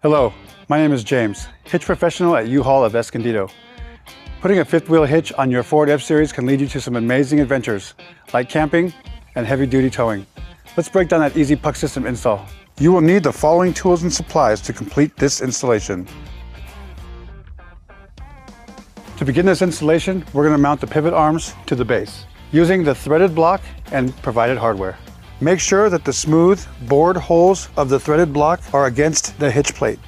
Hello, my name is James, hitch professional at U-Haul of Escondido. Putting a fifth wheel hitch on your Ford F-Series can lead you to some amazing adventures, like camping and heavy duty towing. Let's break down that easy puck system install. You will need the following tools and supplies to complete this installation. To begin this installation, we're going to mount the pivot arms to the base using the threaded block and provided hardware. Make sure that the smooth bored holes of the threaded block are against the hitch plate.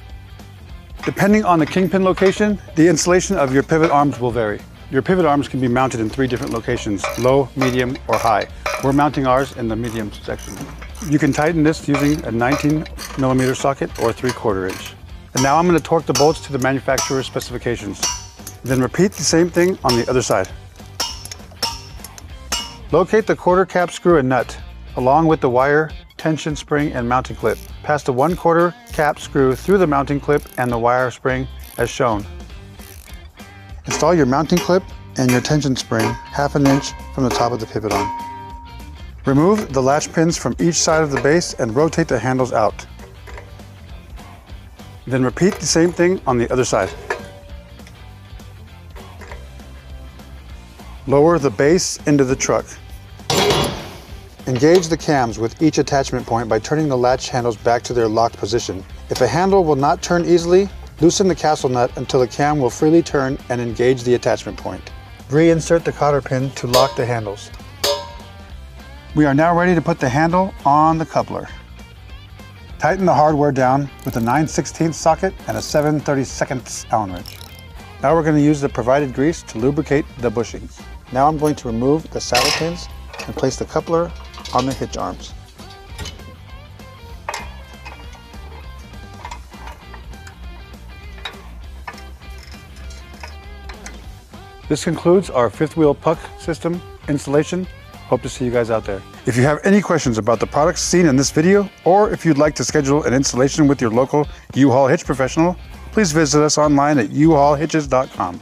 Depending on the kingpin location, the installation of your pivot arms will vary. Your pivot arms can be mounted in three different locations, low, medium, or high. We're mounting ours in the medium section. You can tighten this using a 19 millimeter socket or 3 quarter inch. And now I'm going to torque the bolts to the manufacturer's specifications. Then repeat the same thing on the other side. Locate the quarter cap screw and nut along with the wire, tension spring, and mounting clip. Pass the 1 quarter cap screw through the mounting clip and the wire spring as shown. Install your mounting clip and your tension spring half an inch from the top of the pivot arm. Remove the latch pins from each side of the base and rotate the handles out. Then repeat the same thing on the other side. Lower the base into the truck. Engage the cams with each attachment point by turning the latch handles back to their locked position. If a handle will not turn easily, loosen the castle nut until the cam will freely turn and engage the attachment point. Reinsert the cotter pin to lock the handles. We are now ready to put the handle on the coupler. Tighten the hardware down with a 9 16 socket and a 7 32 Allen wrench. Now we're going to use the provided grease to lubricate the bushings. Now I'm going to remove the saddle pins and place the coupler on the hitch arms. This concludes our fifth wheel puck system installation. Hope to see you guys out there. If you have any questions about the products seen in this video, or if you'd like to schedule an installation with your local U-Haul hitch professional, please visit us online at uhaulhitches.com.